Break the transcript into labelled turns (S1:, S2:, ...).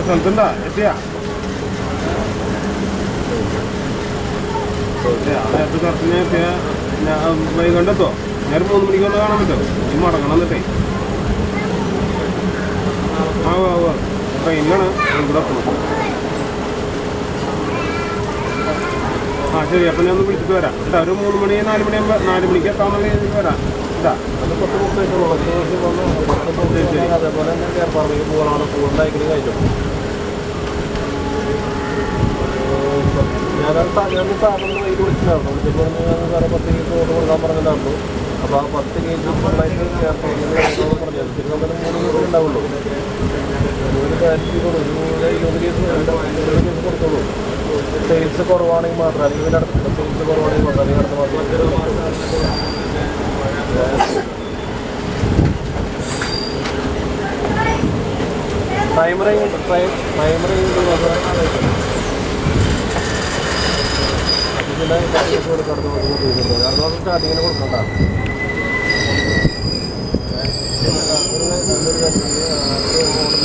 S1: സ്ഥലത്തുണ്ടാ. എത്തിയാ? നേരത്തെ കറക്റ്റിന് എത്തിയാ വൈകണ്ടെത്തോ ഞാൻ മൂന്ന് മണിക്ക് വന്ന് കാണാൻ പറ്റുമോ? ഈ മടങ്ങണം എന്നിട്ടേ. ആ ആ ആ. ട്രെയിനിലാണ്. ഇവിടെ എത്തണം. ആ ശരി. അപ്പം ഞാൻ ഒന്ന് വിളിച്ചിട്ട് വരാം. കേട്ടോ ഒരു മൂന്ന് മണി നാല് മണിയാകുമ്പോൾ നാല് മണിക്ക് എത്താമെന്നുള്ള രീതിക്ക് വരാം.
S2: അതേപോലെ തന്നെ കേരളത്തിൽ പോകണം കൂടുതലായിട്ട് കഴിക്കും ഞാനത് ഞാൻ സാറിന് വൈകി വിളിച്ചിട്ടുണ്ടായിരുന്നു. വിളിച്ചിട്ട് പറഞ്ഞ് ഞാൻ സാറെ പത്ത് കേസ് ഓർഡർ കൊടുക്കാൻ പറഞ്ഞിട്ടുണ്ടായിരുന്നു അപ്പോൾ ആ പത്ത് കേസ് ഫുള്ളായിട്ട് കേരളത്തിൽ പറഞ്ഞു. ശരി നമ്മൾ മൂന്ന് മൂന്ന് ക്ലാരിറ്റി കൊടുക്കും ഒരു ഇരുപത് കേസ് ഇരുപത് കേസ് കൊടുത്തോളൂ സെയിൽസ് കുറവാണെങ്കിൽ മാത്രം അല്ലെങ്കിൽ പിന്നെ സെയിൽസ് കുറവാണെങ്കിൽ മാത്രം അല്ലെങ്കിൽ അടുത്ത മാസം പ്രൈമറി പ്രൈമറി അതിന്റെ കേസ് കൊടുക്കണം കാരണം സ്റ്റാർട്ടിങ്ങിന് കൊടുക്കണ്ട നല്ലൊരു കാര്യം